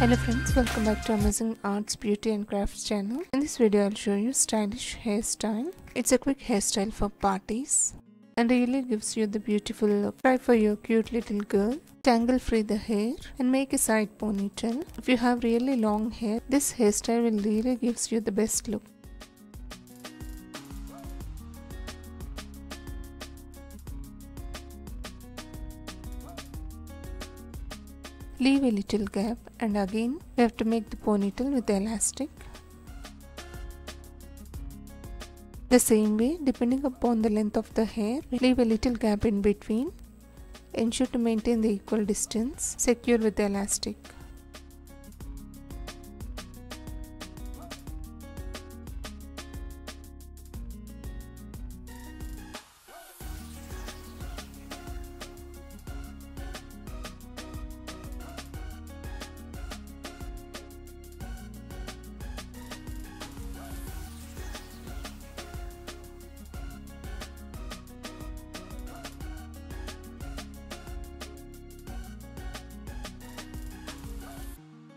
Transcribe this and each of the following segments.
Hello friends, welcome back to Amazing Arts, Beauty and Crafts channel. In this video I'll show you stylish hairstyle. It's a quick hairstyle for parties and really gives you the beautiful look. Try for your cute little girl. Tangle free the hair and make a side ponytail. If you have really long hair, this hairstyle will really gives you the best look. Leave a little gap and again we have to make the ponytail with the elastic. The same way depending upon the length of the hair leave a little gap in between. Ensure to maintain the equal distance. Secure with the elastic.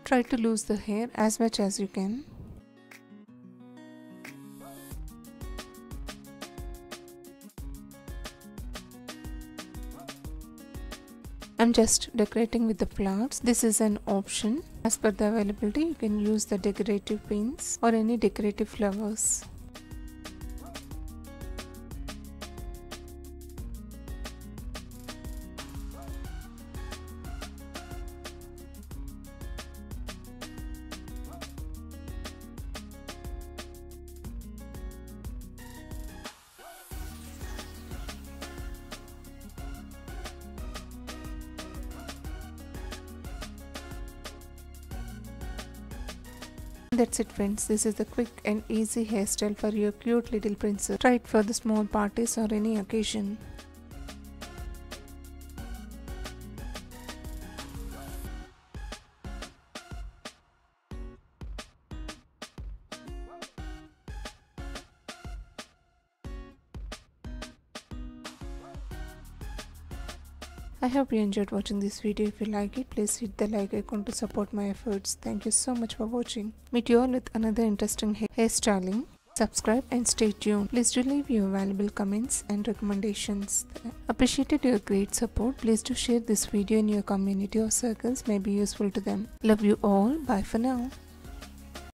Try to lose the hair as much as you can. I'm just decorating with the flowers. This is an option. As per the availability, you can use the decorative pins or any decorative flowers. That's it friends, this is the quick and easy hairstyle for your cute little princess. Try it for the small parties or any occasion. I hope you enjoyed watching this video. If you like it, please hit the like icon to support my efforts. Thank you so much for watching. Meet you all with another interesting hairstyling. Subscribe and stay tuned. Please do leave your valuable comments and recommendations. Appreciated your great support. Please do share this video in your community or circles may be useful to them. Love you all. Bye for now.